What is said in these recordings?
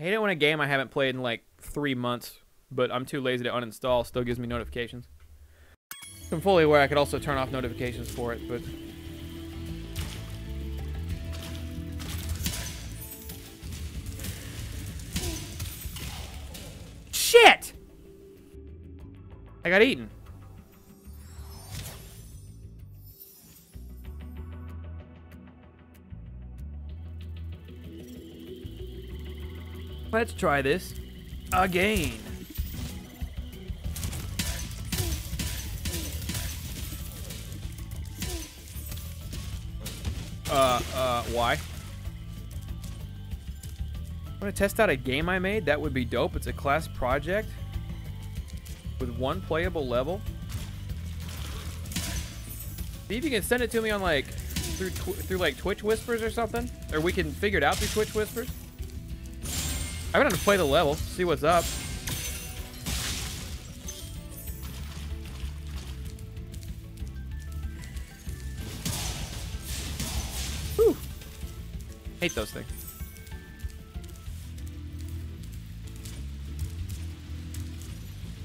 I hate it when a game I haven't played in like three months, but I'm too lazy to uninstall, still gives me notifications. I'm fully aware I could also turn off notifications for it, but... Shit! I got eaten. Let's try this again. Uh, uh, why? I'm gonna test out a game I made. That would be dope. It's a class project with one playable level. See if you can send it to me on like through through like Twitch Whispers or something, or we can figure it out through Twitch Whispers. I'm gonna play the level, see what's up. Whew. Hate those things.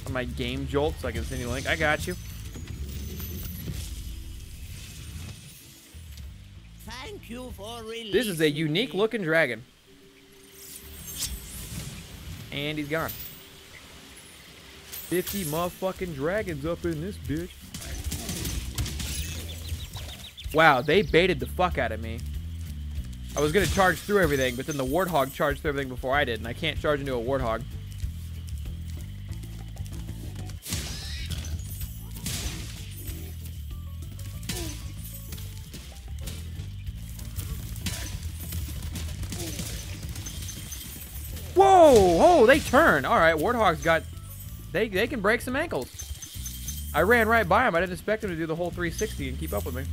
On my game jolt so I can send you a link. I got you. Thank you for This is a unique looking dragon. And he's gone. 50 motherfucking dragons up in this bitch. Wow, they baited the fuck out of me. I was gonna charge through everything, but then the Warthog charged through everything before I did, and I can't charge into a Warthog. They turn. All right, Warthog's got... They, they can break some ankles. I ran right by him. I didn't expect him to do the whole 360 and keep up with me.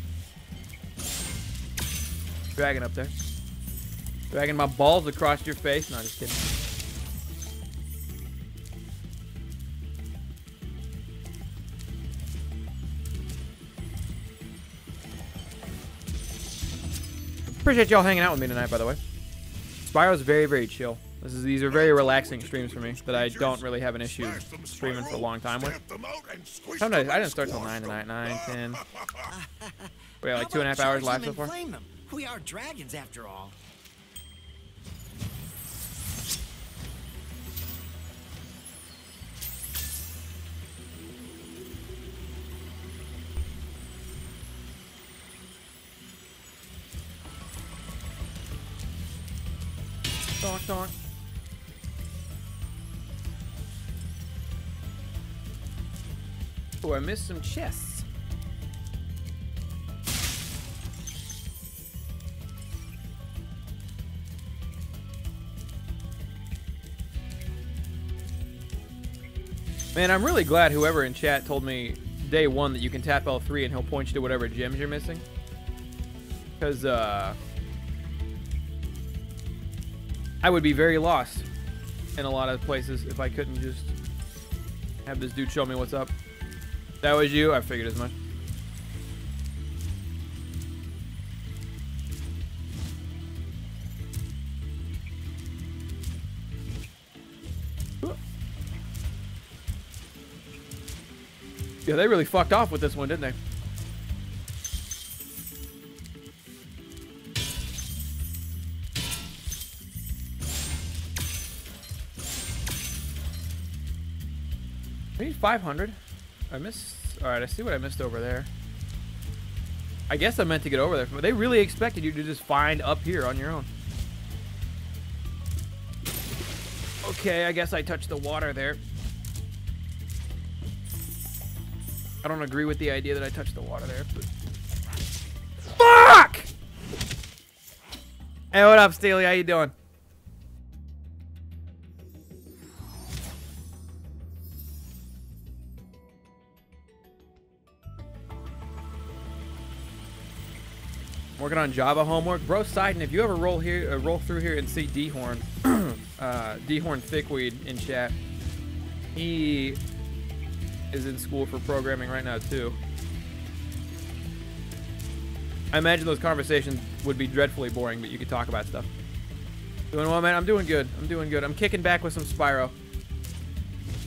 Dragging up there. Dragging my balls across your face. No, just kidding. Appreciate y'all hanging out with me tonight, by the way. Spyro's very, very chill. This is these are very relaxing streams for me that I don't really have an issue streaming for a long time with. Sometimes I didn't start till nine tonight, nine, ten. We got like two and a half hours live so far. We are dragons after all. Donk, donk. Oh, I missed some chests. Man, I'm really glad whoever in chat told me day one that you can tap L3 and he'll point you to whatever gems you're missing. Because, uh... I would be very lost in a lot of places if I couldn't just have this dude show me what's up. That was you? I figured as much. Yeah, they really fucked off with this one, didn't they? I need 500. I missed. Alright, I see what I missed over there. I guess I meant to get over there. But they really expected you to just find up here on your own. Okay, I guess I touched the water there. I don't agree with the idea that I touched the water there, but... Fuck! Hey, what up, Steely? How you doing? Working on Java homework, bro. Sidon, if you ever roll here, uh, roll through here and see Dehorn, uh, Dehorn Thickweed in chat, he is in school for programming right now too. I imagine those conversations would be dreadfully boring, but you could talk about stuff. Doing well, man. I'm doing good. I'm doing good. I'm kicking back with some Spyro.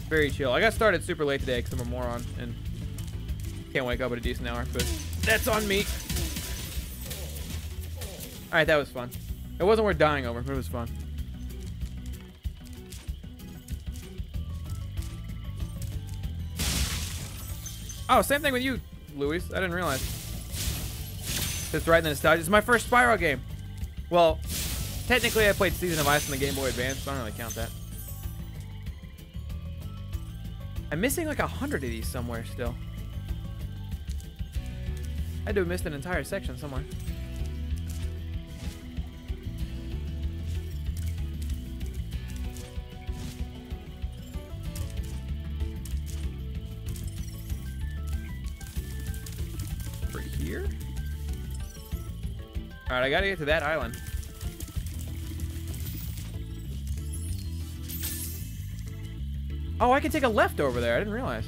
Very chill. I got started super late today because I'm a moron and can't wake up at a decent hour, but that's on me. All right, that was fun. It wasn't worth dying over, but it was fun. Oh, same thing with you, Luis. I didn't realize. It's right in the nostalgia. It's my first Spyro game. Well, technically I played Season of Ice on the Game Boy Advance, so I don't really count that. I'm missing like a hundred of these somewhere still. I have missed an entire section somewhere. Alright, I gotta get to that island. Oh, I can take a left over there. I didn't realize.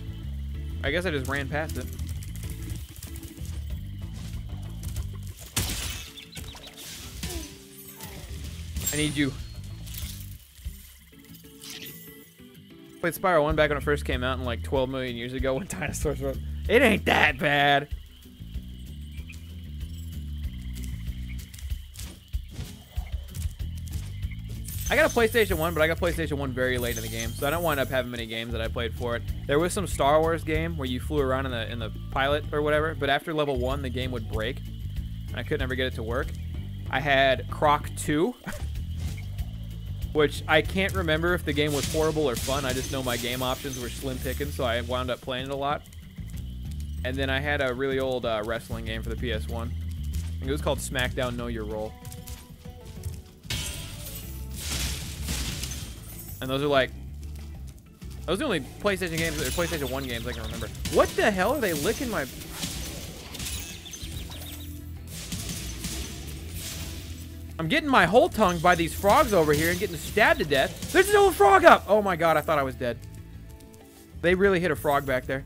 I guess I just ran past it. I need you. Played Spyro 1 back when it first came out, and like 12 million years ago when dinosaurs were... It ain't that bad. I got a PlayStation 1, but I got PlayStation 1 very late in the game, so I don't wind up having many games that I played for it. There was some Star Wars game where you flew around in the in the pilot or whatever, but after level 1, the game would break, and I could never get it to work. I had Croc 2, which I can't remember if the game was horrible or fun. I just know my game options were slim pickings, so I wound up playing it a lot. And then I had a really old uh, wrestling game for the PS1. I think it was called SmackDown Know Your Role. And those are like, those are the only PlayStation games, or PlayStation 1 games I can remember. What the hell are they licking my... I'm getting my whole tongue by these frogs over here and getting stabbed to death. There's no frog up! Oh my god, I thought I was dead. They really hit a frog back there.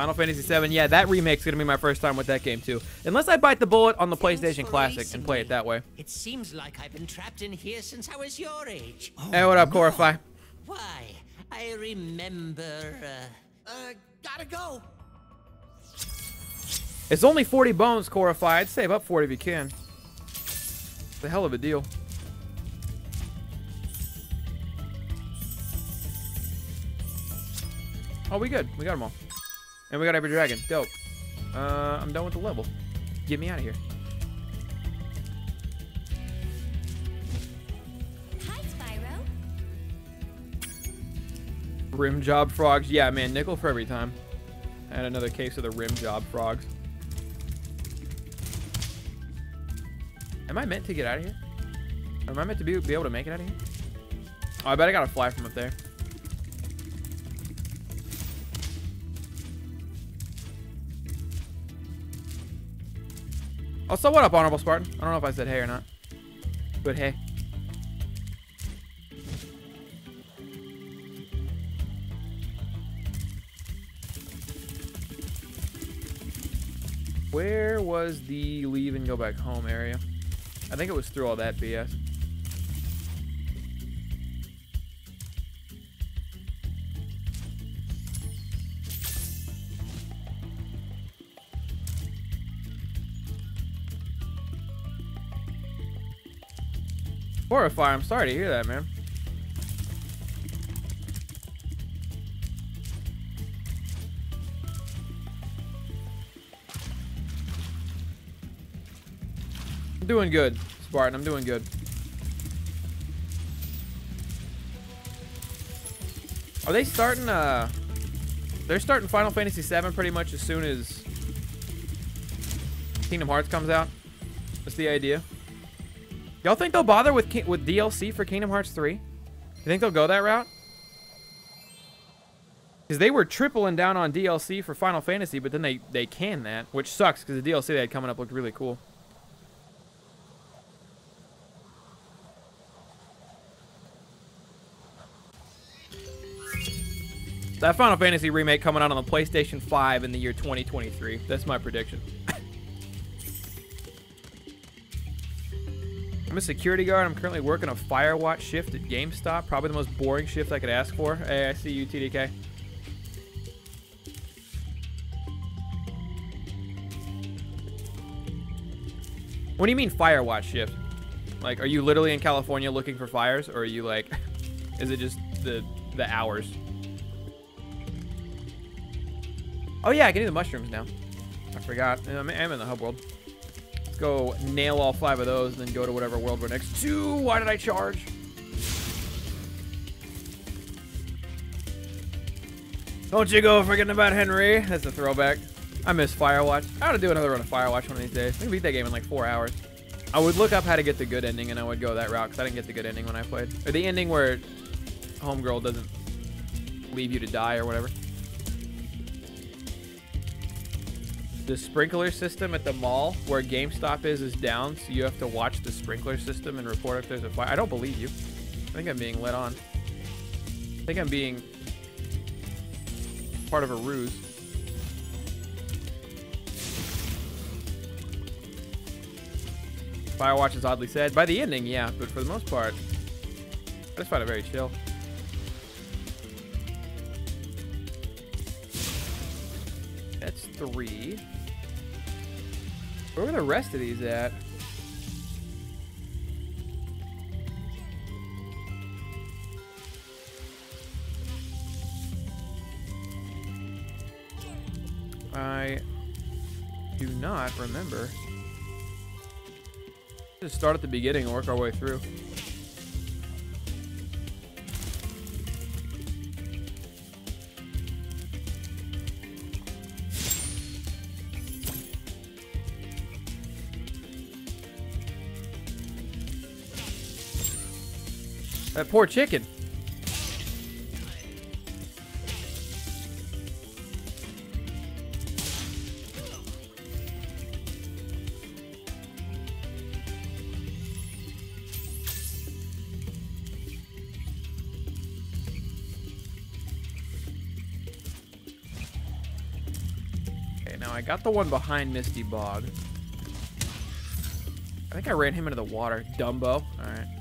Final Fantasy VII, yeah, that remake's gonna be my first time with that game too. Unless I bite the bullet on the PlayStation Classic and play it that way. It seems like I've been trapped in here since I was your age. Oh, hey, what up, Corify? Why? I remember. Uh, Uh, gotta go. It's only 40 bones, Corify. I'd save up 40 if you can. It's a hell of a deal. Oh, we good. We got them all. And we got every dragon. Dope. Uh, I'm done with the level. Get me out of here. Hi, Spyro. Rim job frogs. Yeah, man, nickel for every time. I had another case of the rim job frogs. Am I meant to get out of here? Or am I meant to be, be able to make it out of here? Oh, I bet I gotta fly from up there. Oh, so what up, Honorable Spartan? I don't know if I said hey or not. But hey. Where was the leave and go back home area? I think it was through all that BS. Horrify, I'm sorry to hear that, man. I'm doing good, Spartan. I'm doing good. Are they starting, uh... They're starting Final Fantasy VII pretty much as soon as Kingdom Hearts comes out? That's the idea. Y'all think they'll bother with with DLC for Kingdom Hearts 3? You think they'll go that route? Because they were tripling down on DLC for Final Fantasy, but then they, they canned that, which sucks because the DLC they had coming up looked really cool. That Final Fantasy remake coming out on the PlayStation 5 in the year 2023. That's my prediction. I'm a security guard. I'm currently working a Firewatch shift at GameStop. Probably the most boring shift I could ask for. Hey, I see you, TDK. What do you mean Firewatch shift? Like, are you literally in California looking for fires, or are you like, is it just the the hours? Oh yeah, I can do the mushrooms now. I forgot. I'm in the hub world. Go nail all five of those, and then go to whatever world we're next to. Why did I charge? Don't you go forgetting about Henry. That's a throwback. I miss Firewatch. I ought to do another run of Firewatch one of these days. I can beat that game in like four hours. I would look up how to get the good ending, and I would go that route, because I didn't get the good ending when I played. Or the ending where Homegirl doesn't leave you to die or whatever. The sprinkler system at the mall where GameStop is is down, so you have to watch the sprinkler system and report if there's a fire. I don't believe you. I think I'm being led on. I think I'm being part of a ruse. Firewatch is oddly sad. By the ending, yeah, but for the most part, I just find it very chill. That's three. Where are the rest of these at? I do not remember. Just start at the beginning and work our way through. That poor chicken. Okay, now I got the one behind Misty Bog. I think I ran him into the water. Dumbo. Alright.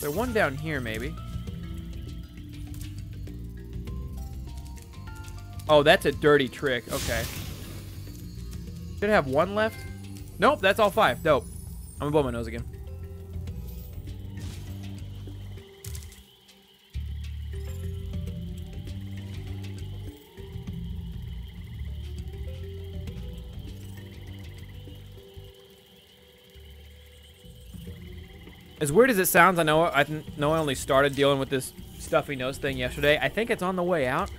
There's one down here, maybe. Oh, that's a dirty trick. Okay. Should have one left. Nope, that's all five. Dope. I'm gonna blow my nose again. As weird as it sounds, I know I know I only started dealing with this stuffy nose thing yesterday. I think it's on the way out.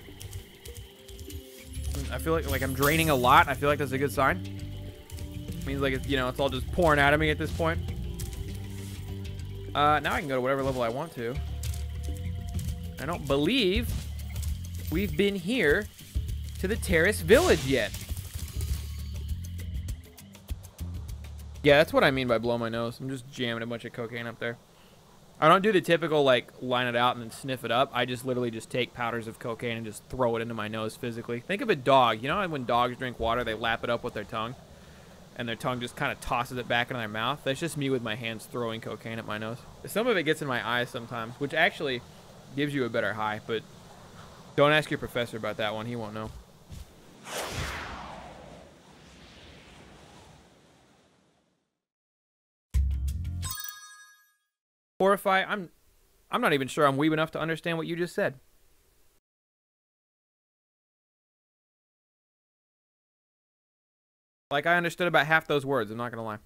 I feel like like I'm draining a lot. I feel like that's a good sign. It means like it's, you know it's all just pouring out of me at this point. Uh, now I can go to whatever level I want to. I don't believe we've been here to the Terrace Village yet. Yeah, that's what I mean by blow my nose. I'm just jamming a bunch of cocaine up there. I don't do the typical, like, line it out and then sniff it up. I just literally just take powders of cocaine and just throw it into my nose physically. Think of a dog. You know when dogs drink water, they lap it up with their tongue? And their tongue just kind of tosses it back into their mouth? That's just me with my hands throwing cocaine at my nose. Some of it gets in my eyes sometimes, which actually gives you a better high, but don't ask your professor about that one. He won't know. Horrify, I'm I'm not even sure I'm weeb enough to understand what you just said. Like I understood about half those words, I'm not gonna lie.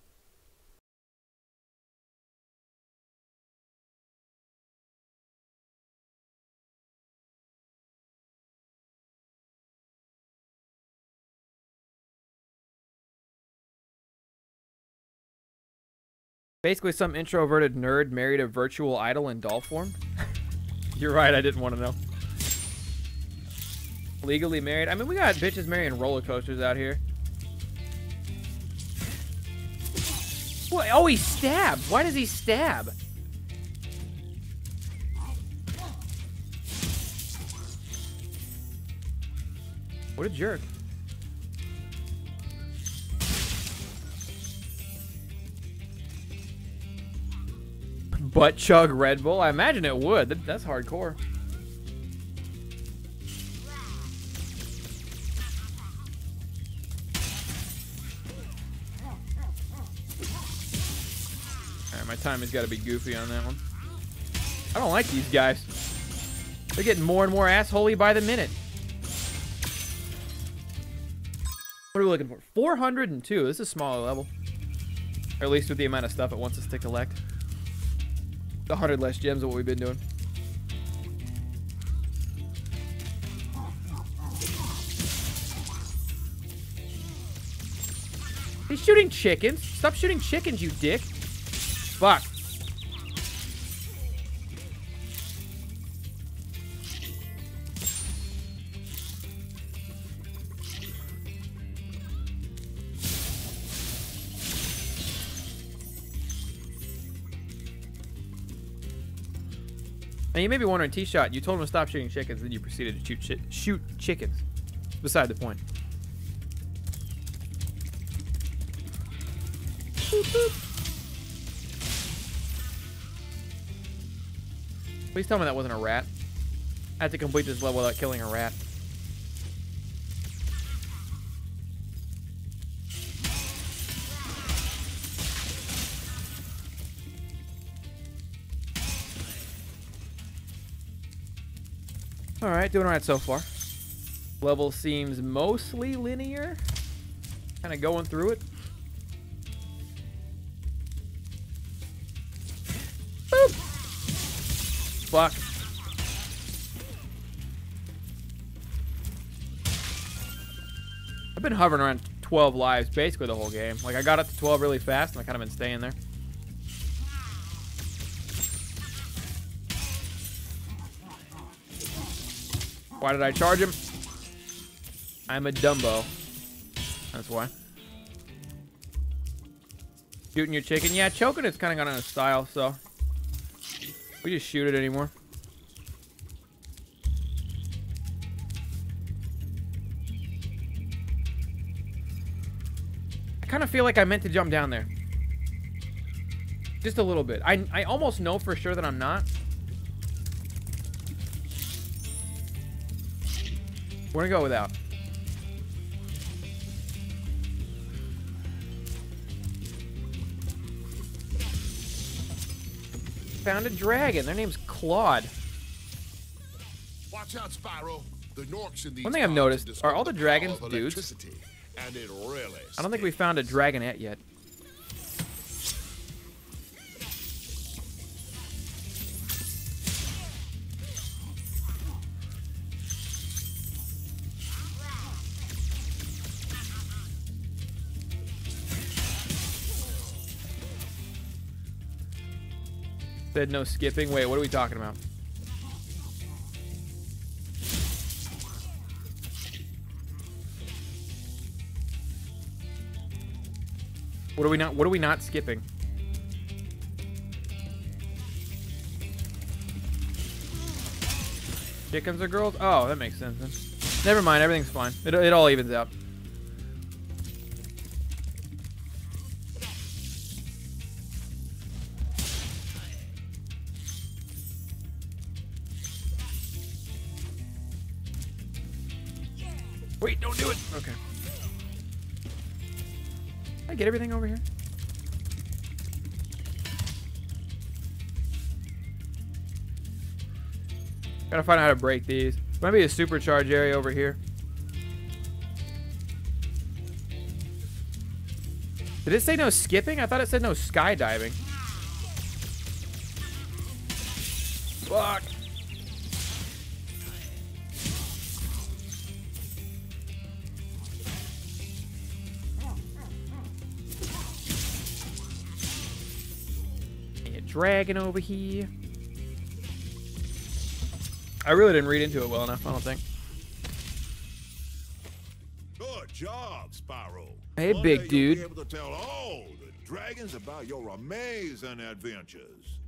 Basically, some introverted nerd married a virtual idol in doll form. You're right, I didn't want to know. Legally married. I mean, we got bitches marrying roller coasters out here. What? Oh, he stabbed. Why does he stab? What a jerk. Butt chug Red Bull? I imagine it would. That, that's hardcore. Alright, my timing's got to be goofy on that one. I don't like these guys. They're getting more and more assholey by the minute. What are we looking for? 402. This is a smaller level. Or at least with the amount of stuff it wants us to collect. 100 less gems of what we've been doing. He's shooting chickens. Stop shooting chickens, you dick. Fuck. And you may be wondering, T-Shot, you told him to stop shooting chickens, then you proceeded to shoot, chi shoot chickens. Beside the point. Boop, boop. Please tell me that wasn't a rat. I had to complete this level without killing a rat. Alright, doing alright so far. Level seems mostly linear. Kind of going through it. Boop. Fuck. I've been hovering around 12 lives basically the whole game. Like, I got up to 12 really fast, and I kind of been staying there. Why did I charge him? I'm a Dumbo. That's why. Shooting your chicken. Yeah, choking it's kind of gone out of style, so we just shoot it anymore. I kind of feel like I meant to jump down there. Just a little bit. I, I almost know for sure that I'm not. We're gonna go without. Found a dragon. Their name's Claude. Watch out, Spyro. The Gnorcs in these One thing I've noticed, are all the dragons dudes? And it really I don't think we found a dragonette yet. Said no skipping. Wait, what are we talking about? What are we not? What are we not skipping? Chickens or girls? Oh, that makes sense. Never mind. Everything's fine. It, it all evens out. Gotta find out how to break these. Might be a supercharge area over here. Did it say no skipping? I thought it said no skydiving. Fuck. Dragon over here. I really didn't read into it well enough, I don't think. Good job, Spyro. Hey, One big day dude. You'll be able to tell all the dragons about your amazing adventures.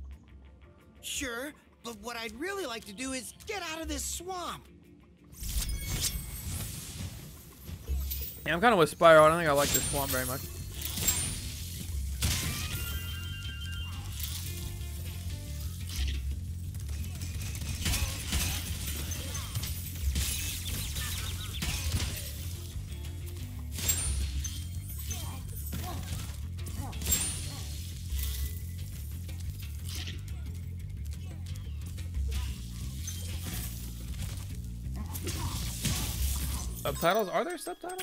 Sure, but what I'd really like to do is get out of this swamp. Yeah, I'm kind of with Spyro. I don't think I like this swamp very much. Subtitles? Are there subtitles?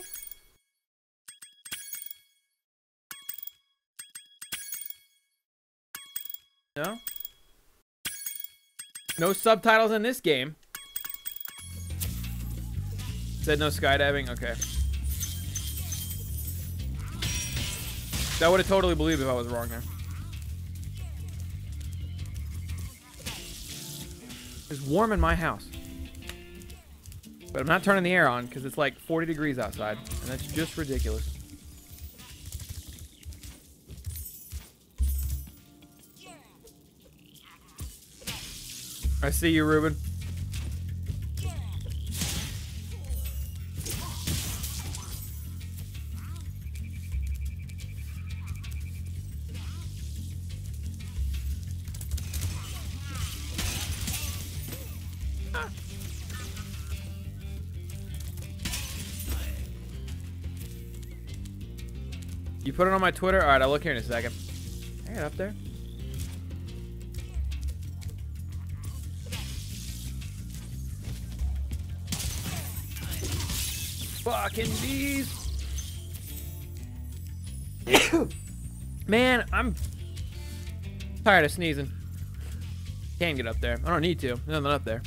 No? No subtitles in this game. Said no skydiving? Okay. That would have totally believed if I was wrong there. It's warm in my house. But I'm not turning the air on because it's like 40 degrees outside. And that's just ridiculous. I see you, Ruben. You put it on my Twitter? Alright, I'll look here in a second. I got up there. Fucking bees. Man, I'm tired of sneezing. Can't get up there. I don't need to. There's nothing up there.